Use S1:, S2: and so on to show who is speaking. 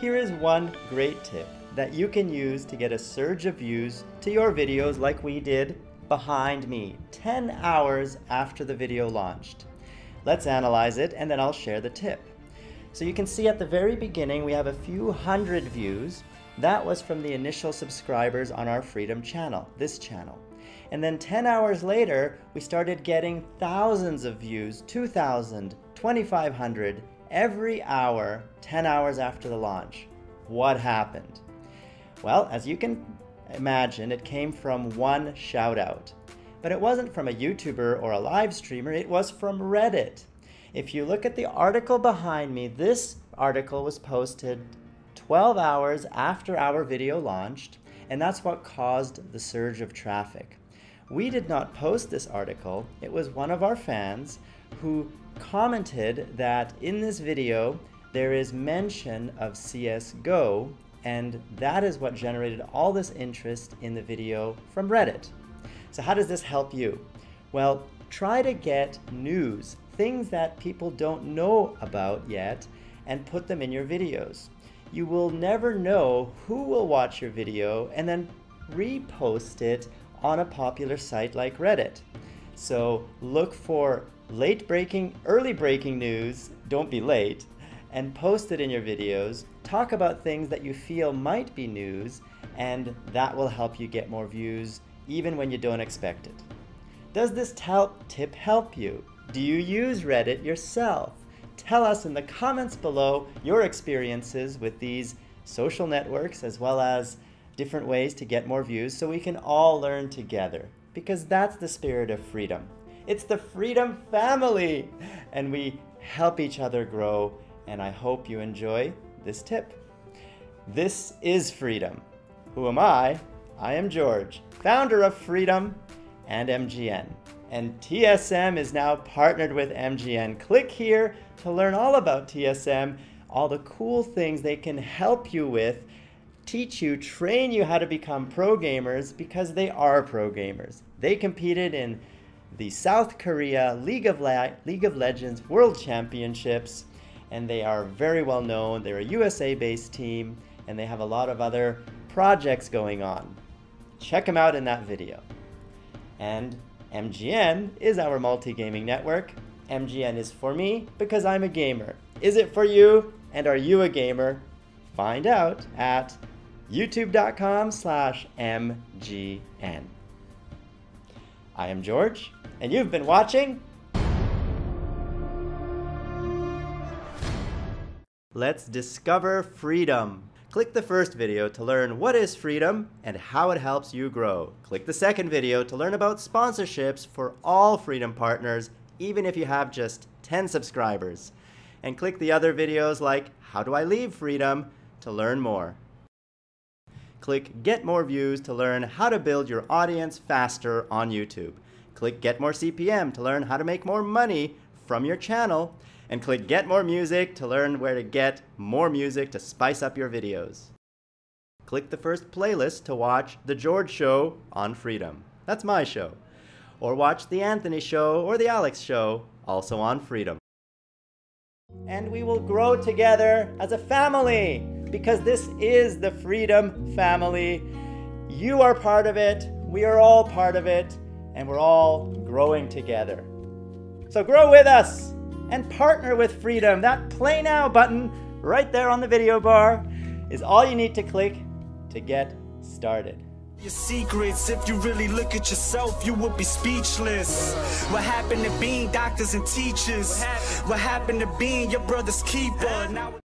S1: Here is one great tip that you can use to get a surge of views to your videos like we did behind me 10 hours after the video launched. Let's analyze it and then I'll share the tip. So you can see at the very beginning we have a few hundred views. That was from the initial subscribers on our Freedom channel, this channel. And then 10 hours later, we started getting thousands of views, 2,000, 2,500, every hour, 10 hours after the launch. What happened? Well, as you can imagine, it came from one shout out. But it wasn't from a YouTuber or a live streamer, it was from Reddit. If you look at the article behind me, this article was posted 12 hours after our video launched, and that's what caused the surge of traffic. We did not post this article. It was one of our fans who commented that in this video there is mention of CSGO and that is what generated all this interest in the video from Reddit. So how does this help you? Well, try to get news, things that people don't know about yet, and put them in your videos. You will never know who will watch your video and then repost it on a popular site like Reddit. So look for late breaking, early breaking news, don't be late, and post it in your videos. Talk about things that you feel might be news, and that will help you get more views even when you don't expect it. Does this tip help you? Do you use Reddit yourself? Tell us in the comments below your experiences with these social networks as well as different ways to get more views so we can all learn together. Because that's the spirit of freedom. It's the freedom family! And we help each other grow, and I hope you enjoy this tip. This is freedom. Who am I? I am George, founder of Freedom and MGN. And TSM is now partnered with MGN. Click here to learn all about TSM, all the cool things they can help you with teach you, train you how to become pro gamers because they are pro gamers. They competed in the South Korea League of, Le League of Legends World Championships and they are very well known. They're a USA based team and they have a lot of other projects going on. Check them out in that video. And MGN is our multi-gaming network. MGN is for me because I'm a gamer. Is it for you? And are you a gamer? Find out at youtube.com slash mgn. I am George, and you've been watching Let's discover freedom. Click the first video to learn what is freedom and how it helps you grow. Click the second video to learn about sponsorships for all Freedom partners, even if you have just 10 subscribers. And click the other videos like How Do I Leave Freedom to learn more. Click Get More Views to learn how to build your audience faster on YouTube. Click Get More CPM to learn how to make more money from your channel. And click Get More Music to learn where to get more music to spice up your videos. Click the first playlist to watch The George Show on Freedom. That's my show. Or watch The Anthony Show or The Alex Show, also on Freedom. And we will grow together as a family because this is the Freedom Family. You are part of it, we are all part of it, and we're all growing together. So grow with us and partner with Freedom. That Play Now button right there on the video bar is all you need to click to get started.
S2: Your secrets, if you really look at yourself, you would be speechless. What happened to being doctors and teachers? What happened to being your brother's keeper? Now